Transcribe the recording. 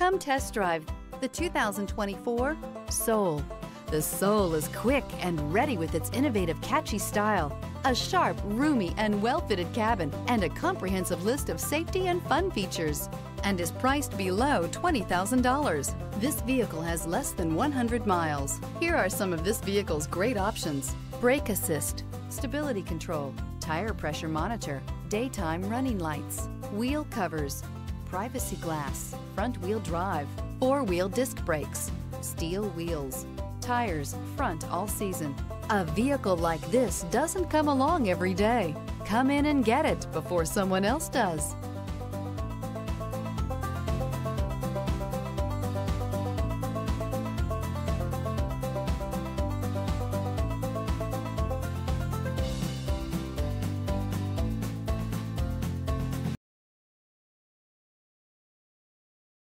Come test drive the 2024 Soul. The Soul is quick and ready with its innovative, catchy style, a sharp, roomy, and well-fitted cabin, and a comprehensive list of safety and fun features, and is priced below $20,000. This vehicle has less than 100 miles. Here are some of this vehicle's great options. Brake assist, stability control, tire pressure monitor, daytime running lights, wheel covers, privacy glass, front wheel drive, four wheel disc brakes, steel wheels, tires, front all season. A vehicle like this doesn't come along every day. Come in and get it before someone else does.